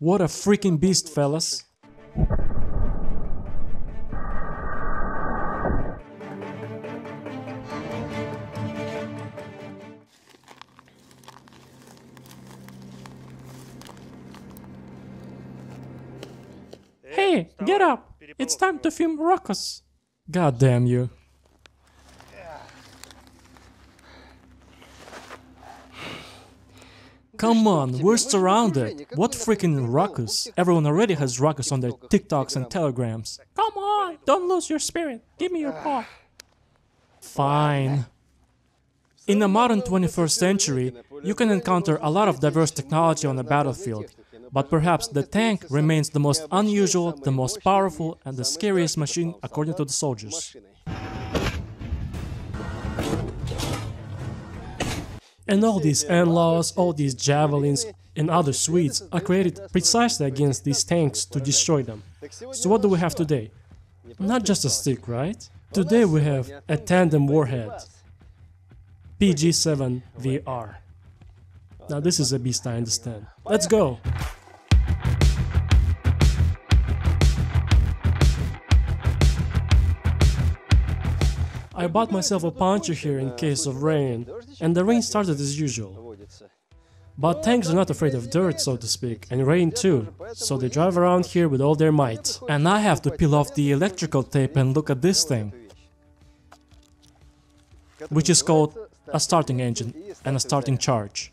What a freaking beast, fellas. Hey, get up! It's time to film Rockus. God damn you. Come on, we're surrounded. What freaking ruckus? Everyone already has ruckus on their TikToks and Telegrams. Come on, don't lose your spirit. Give me your paw. Fine. In the modern 21st century, you can encounter a lot of diverse technology on the battlefield, but perhaps the tank remains the most unusual, the most powerful, and the scariest machine according to the soldiers. And all these NLAWs, all these javelins, and other Swedes are created precisely against these tanks to destroy them. So what do we have today? Not just a stick, right? Today we have a tandem warhead. PG-7 VR. Now this is a beast I understand. Let's go! I bought myself a poncho here in case of rain, and the rain started as usual. But tanks are not afraid of dirt, so to speak, and rain too, so they drive around here with all their might. And I have to peel off the electrical tape and look at this thing, which is called a starting engine and a starting charge.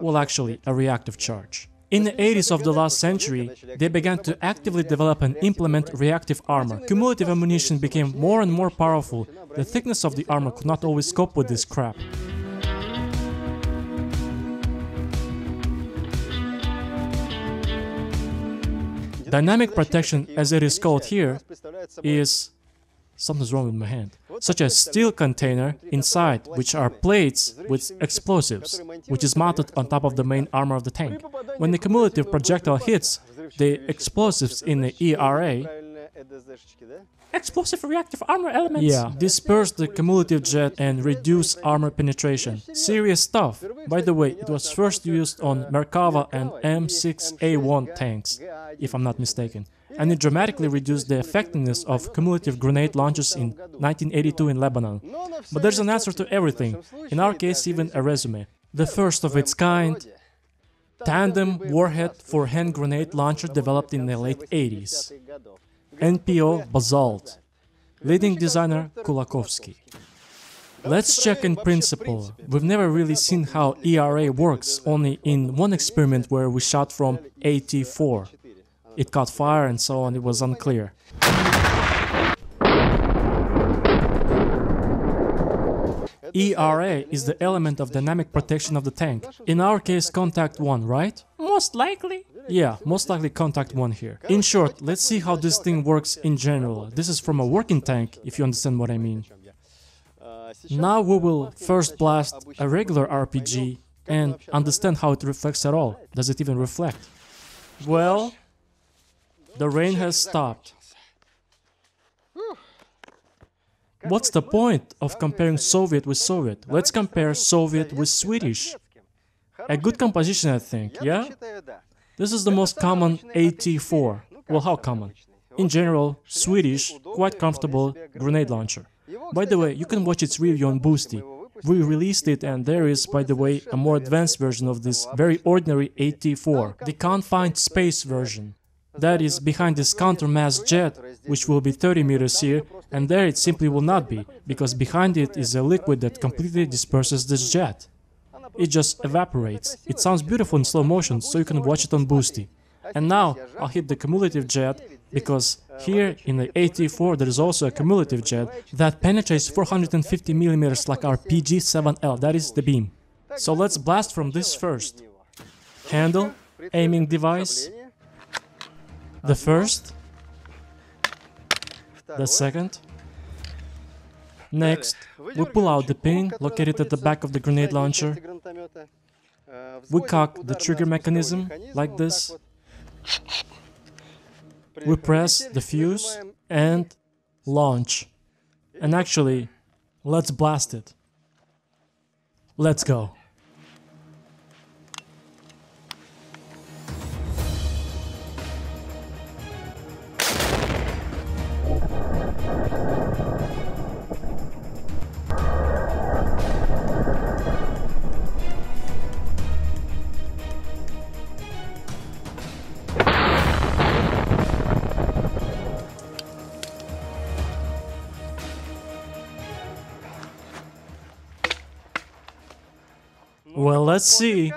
Well, actually, a reactive charge. In the 80s of the last century, they began to actively develop and implement reactive armor. Cumulative ammunition became more and more powerful. The thickness of the armor could not always cope with this crap. Dynamic protection, as it is called here, is something's wrong with my hand, such as steel container inside, which are plates with explosives, which is mounted on top of the main armor of the tank. When the cumulative projectile hits, the explosives in the ERA Explosive reactive armor elements. Yeah, disperse the cumulative jet and reduce armor penetration. Serious stuff. By the way, it was first used on Merkava and M60A1 tanks, if I'm not mistaken. And it dramatically reduced the effectiveness of cumulative grenade launchers in 1982 in Lebanon. But there's an answer to everything, in our case even a resume. The first of its kind, tandem warhead for hand grenade launcher developed in the late 80s. NPO Basalt, leading designer Kulakovsky. Let's check in principle. We've never really seen how ERA works, only in one experiment where we shot from AT4. It caught fire and so on, it was unclear. ERA is the element of dynamic protection of the tank. In our case, Kontakt-1, right? Most likely. Yeah, most likely Kontakt-1 here. In short, let's see how this thing works in general. This is from a working tank, if you understand what I mean. Now we will first blast a regular RPG and understand how it reflects at all. Does it even reflect? Well, the rain has stopped. What's the point of comparing Soviet with Soviet? Let's compare Soviet with Swedish. A good composition, I think, yeah? This is the most common AT4. Well, how common? In general, Swedish, quite comfortable grenade launcher. By the way, you can watch its review on Boosty. We released it and there is, by the way, a more advanced version of this very ordinary AT4, the confined space version. That is behind this counter-mass jet, which will be 30 meters here, and there it simply will not be, because behind it is a liquid that completely disperses this jet. It just evaporates. It sounds beautiful in slow motion, so you can watch it on Boosty. And now I'll hit the cumulative jet, because here in the AT4 there is also a cumulative jet that penetrates 450 millimeters like our PG-7L, that is the beam. So let's blast from this first. Handle, aiming device, the first, the second. Next, we pull out the pin located at the back of the grenade launcher. We cock the trigger mechanism like this. We press the fuse and launch. And actually, let's blast it. Let's go. Let's see.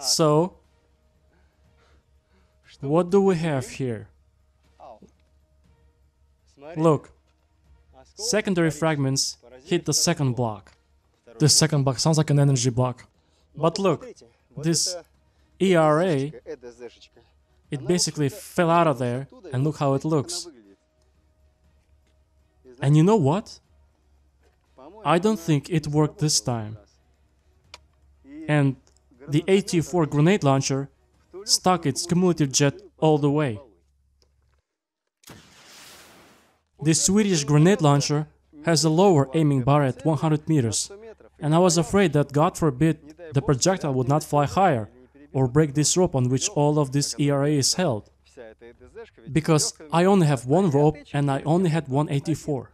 So, what do we have here? Look, secondary fragments hit the second block. The second block sounds like an energy block. But look, this ERA, it basically fell out of there, and look how it looks. And you know what? I don't think it worked this time. And the AT-4 grenade launcher stuck its cumulative jet all the way. The Swedish grenade launcher has a lower aiming bar at 100 meters, and I was afraid that, God forbid, the projectile would not fly higher or break this rope on which all of this ERA is held. Because I only have one rope and I only had one AT-4.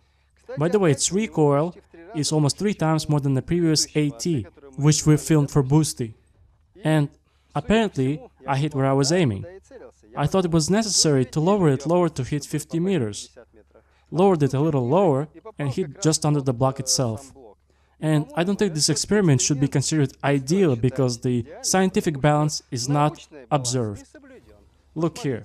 By the way, its recoil is almost three times more than the previous AT, which we filmed for Boosty. And apparently, I hit where I was aiming. I thought it was necessary to lower it lower to hit 50 meters. Lowered it a little lower and hit just under the block itself. And I don't think this experiment should be considered ideal because the scientific balance is not observed. Look here.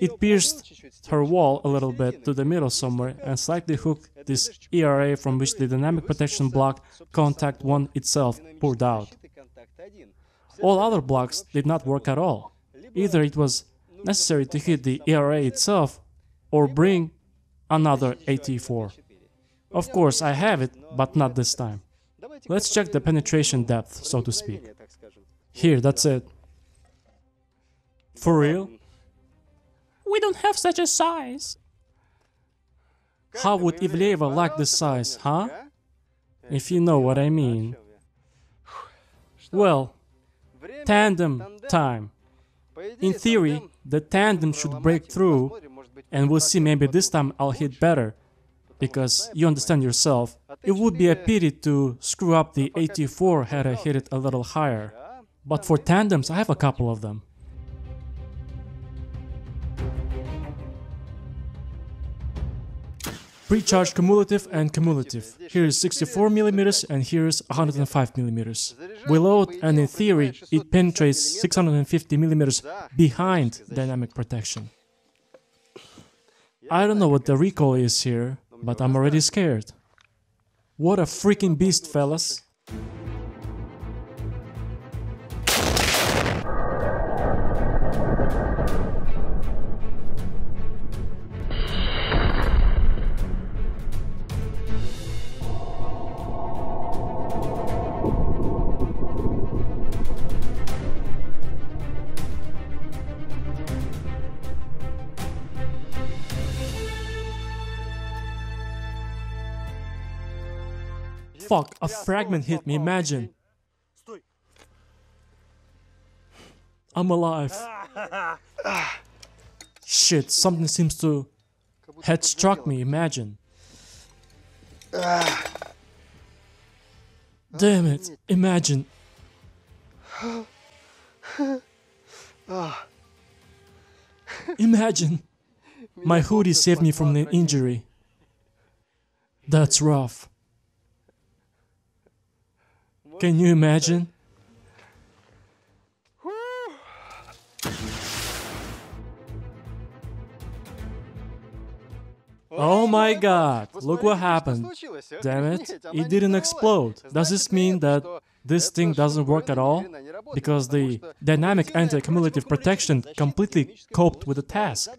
It pierced her wall a little bit to the middle somewhere and slightly hooked this ERA from which the dynamic protection block Kontakt-1 itself poured out. All other blocks did not work at all. Either it was necessary to hit the ERA itself or bring another AT4. Of course, I have it, but not this time. Let's check the penetration depth, so to speak. Here, that's it. For real? We don't have such a size. How would Ivleeva like this size, huh? If you know what I mean. Well, tandem time. In theory, the tandem should break through, and we'll see maybe this time I'll hit better, because you understand yourself, it would be a pity to screw up the AT4 had I hit it a little higher. But for tandems, I have a couple of them. Pre-charged cumulative and cumulative. Here is 64 millimeters and here is 105 millimeters. We load and in theory it penetrates 650 millimeters behind dynamic protection. I don't know what the recoil is here, but I'm already scared. What a freaking beast, fellas. Fragment hit me, imagine. I'm alive. Shit, something seems to had struck me, imagine. Damn it, imagine. Imagine. My hoodie saved me from the injury. That's rough. Can you imagine? Oh my god, look what happened. Damn it, it didn't explode. Does this mean that this thing doesn't work at all? Because the dynamic anti-cumulative protection completely coped with the task.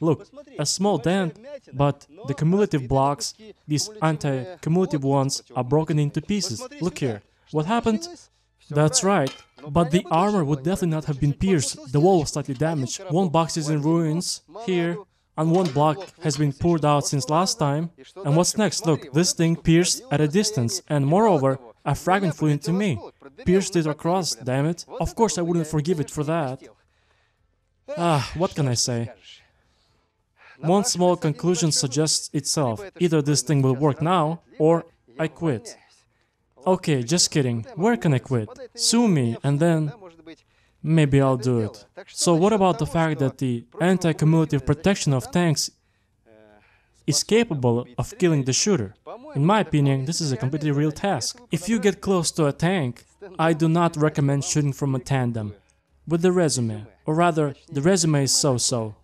Look, a small dent, but the cumulative blocks, these anti-cumulative ones, are broken into pieces. Look here. What happened? That's right. But the armor would definitely not have been pierced. The wall was slightly damaged. One box is in ruins here, and one block has been poured out since last time. And what's next? Look, this thing pierced at a distance, and moreover, a fragment flew into me. Pierced it across, damn it. Of course I wouldn't forgive it for that. Ah, what can I say? One small conclusion suggests itself. Either this thing will work now, or I quit. Okay, just kidding. Where can I quit? Sue me, and then maybe I'll do it. So what about the fact that the anti-cumulative protection of tanks is capable of killing the shooter. In my opinion, this is a completely real task. If you get close to a tank, I do not recommend shooting from a tandem with the resume, or rather, the resume is so-so.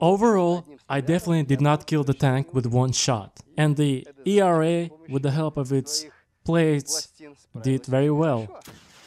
Overall, I definitely did not kill the tank with one shot, and the ERA, with the help of its plates, did very well.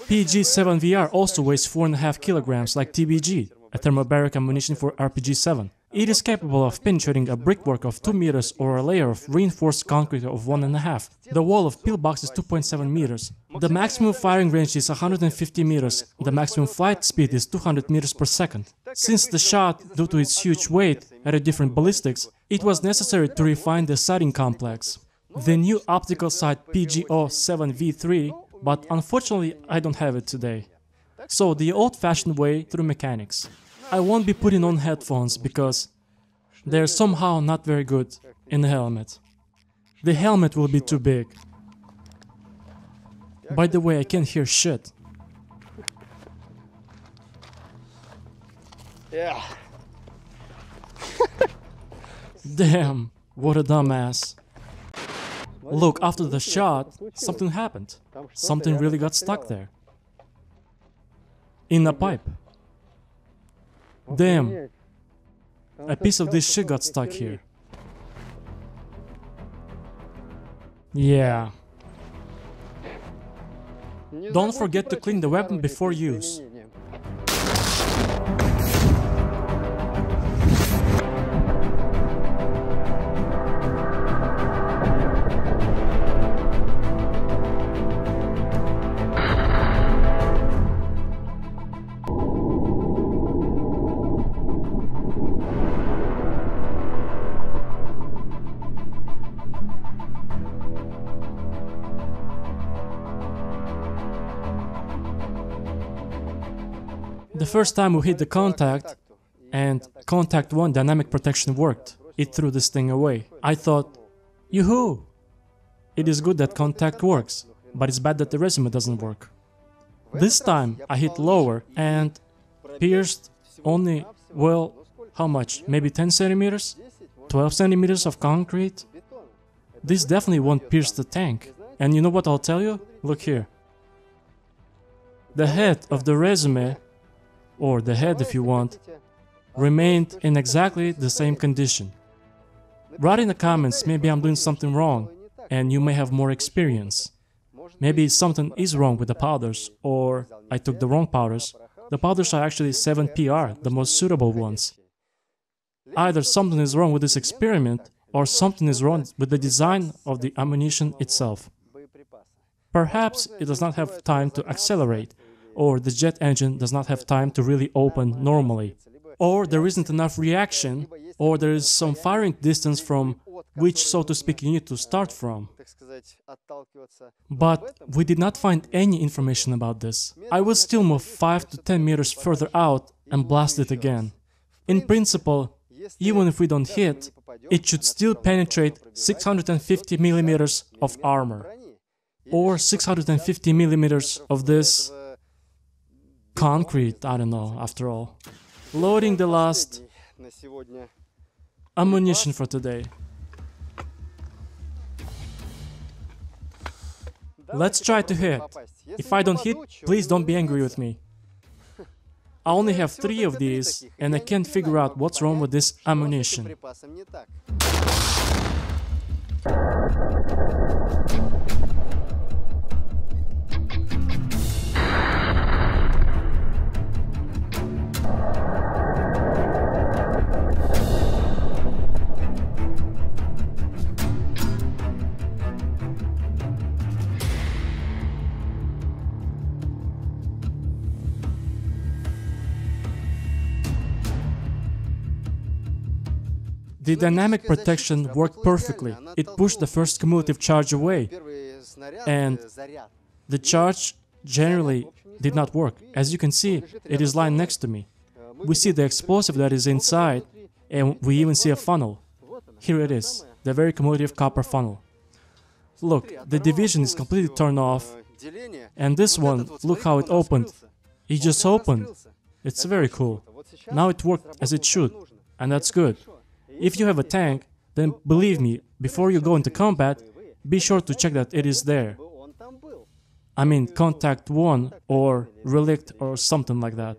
PG-7VR also weighs 4.5 kilograms like TBG, a thermobaric ammunition for RPG-7. It is capable of penetrating a brickwork of 2 meters or a layer of reinforced concrete of 1.5. The wall of pillbox is 2.7 meters. The maximum firing range is 150 meters. The maximum flight speed is 200 meters per second. Since the shot, due to its huge weight, had a different ballistics, it was necessary to refine the sighting complex. The new optical sight PGO-7V3, but unfortunately I don't have it today. So the old-fashioned way through mechanics. I won't be putting on headphones because they're somehow not very good in the helmet. The helmet will be too big. By the way, I can't hear shit. Yeah. Damn, what a dumbass. Look, after the shot, something happened. Something really got stuck there. In a pipe. Damn, a piece of this shit got stuck here. Yeah. Don't forget to clean the weapon before use. First time we hit the contact and Kontakt-1 dynamic protection worked, it threw this thing away. I thought, yoo-hoo! It is good that contact works, but it's bad that the resume doesn't work. This time I hit lower and pierced only, well, how much? Maybe 10 centimeters? 12 centimeters of concrete? This definitely won't pierce the tank. And you know what I'll tell you? Look here. The head of the resume, or the head if you want, remained in exactly the same condition. Write in the comments maybe I'm doing something wrong and you may have more experience. Maybe something is wrong with the powders or I took the wrong powders. The powders are actually 7PR, the most suitable ones. Either something is wrong with this experiment or something is wrong with the design of the ammunition itself. Perhaps it does not have time to accelerate, or the jet engine does not have time to really open normally. Or there isn't enough reaction, or there is some firing distance from which, so to speak, you need to start from. But we did not find any information about this. I will still move 5 to 10 meters further out and blast it again. In principle, even if we don't hit, it should still penetrate 650 millimeters of armor, or 650 millimeters of this concrete, I don't know, after all. Loading the last ammunition for today. Let's try to hit. If I don't hit, please don't be angry with me. I only have three of these, and I can't figure out what's wrong with this ammunition. The dynamic protection worked perfectly. It pushed the first cumulative charge away, and the charge generally did not work. As you can see, it is lying next to me. We see the explosive that is inside, and we even see a funnel. Here it is, the very cumulative copper funnel. Look, the division is completely turned off, and this one, look how it opened. It just opened. It's very cool. Now it worked as it should, and that's good. If you have a tank, then believe me, before you go into combat, be sure to check that it is there. I mean, Kontakt-1 or Relikt or something like that.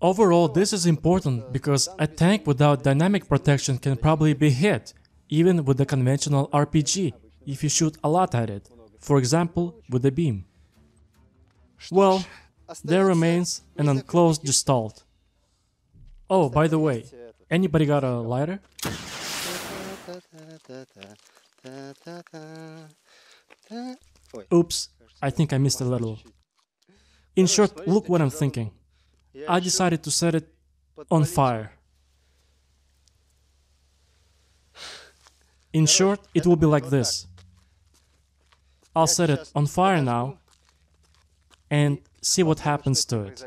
Overall, this is important because a tank without dynamic protection can probably be hit, even with the conventional RPG, if you shoot a lot at it, for example, with a beam. Well, there remains an unclosed gestalt. Oh, by the way, anybody got a lighter? Oops, I think I missed a little. In short, look what I'm thinking. I decided to set it on fire. In short, it will be like this. I'll set it on fire now and see what happens to it.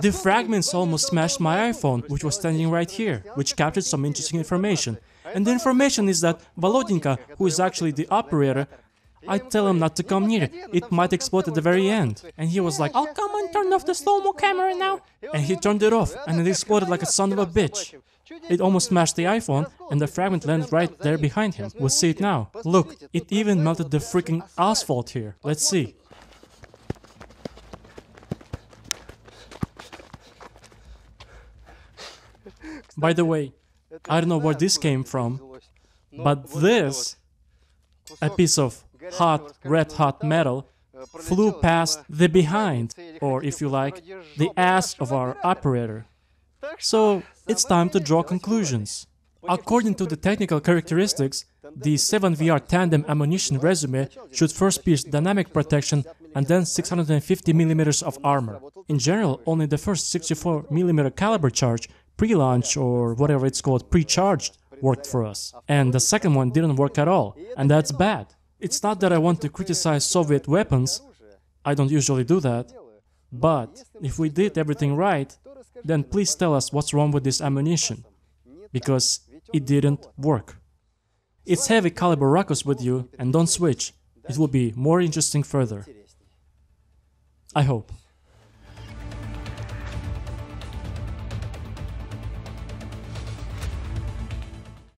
The fragments almost smashed my iPhone, which was standing right here, which captured some interesting information. And the information is that Volodinka, who is actually the operator, I tell him not to come near it, might explode at the very end. And he was like, I'll come and turn off the slow-mo camera now. And he turned it off, and it exploded like a son of a bitch. It almost smashed the iPhone, and the fragment landed right there behind him. We'll see it now. Look, it even melted the freaking asphalt here. Let's see. By the way, I don't know where this came from, but this, a piece of hot, red hot metal, flew past the behind, or if you like, the ass of our operator. So it's time to draw conclusions. According to the technical characteristics, the 7VR tandem ammunition resume should first pierce dynamic protection and then 650mm of armor. In general, only the first 64mm caliber charge pre-launch or whatever it's called, pre-charged, worked for us. And the second one didn't work at all, and that's bad. It's not that I want to criticize Soviet weapons, I don't usually do that, but if we did everything right, then please tell us what's wrong with this ammunition, because it didn't work. It's heavy caliber rockets with you, and don't switch, it will be more interesting further. I hope.